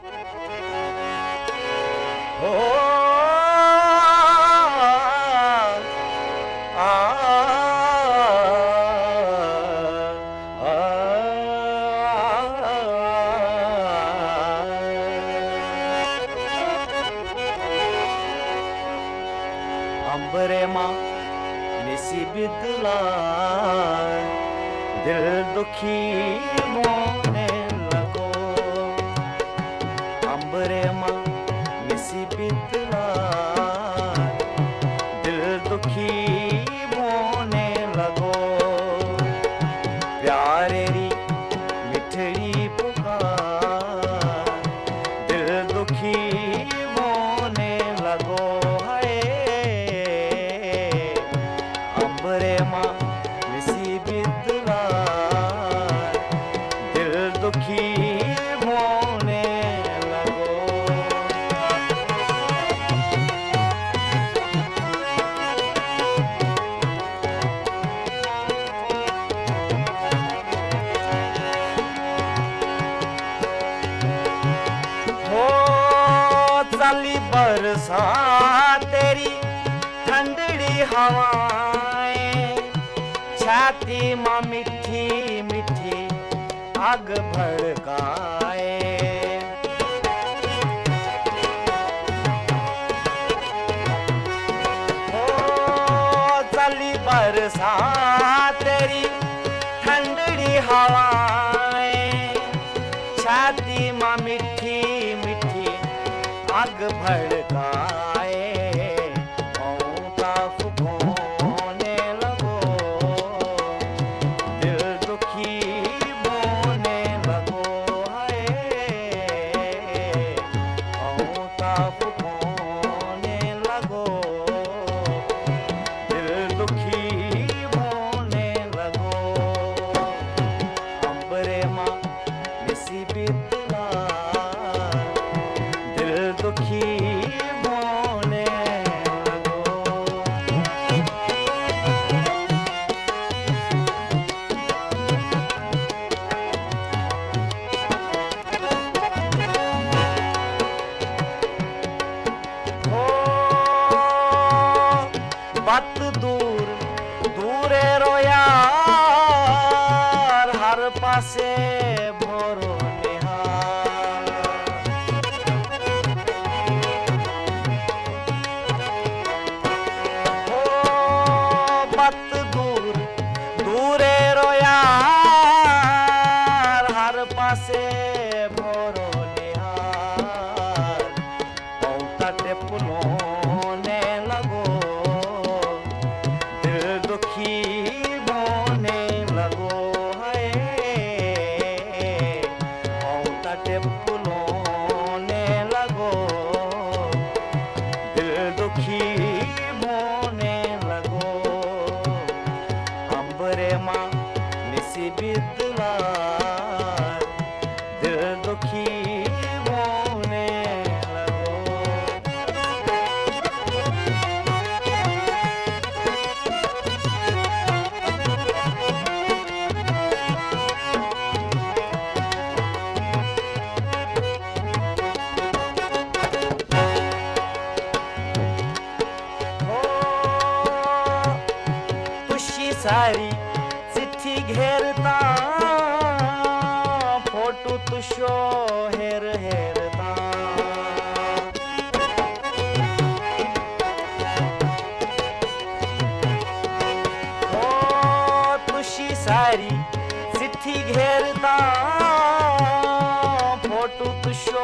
अंबरे माँ निसी बिदला दिल दुखी मोने। अंबरे बरसा तेरी ठंडड़ी हवाएँ। छाती माँ मिठी मिठी आग भड़काए। हो चली बरसा तेरी ठंडड़ी हवाएँ। छाती माँ मिठी मिठी आग भड़काए। 啊 পাশে ভরো। सारी चिट्ठी घेरता फोटो तुशो हेर हेरता हो तुशी सारी चिट्ठी घेरता फोटो तुशो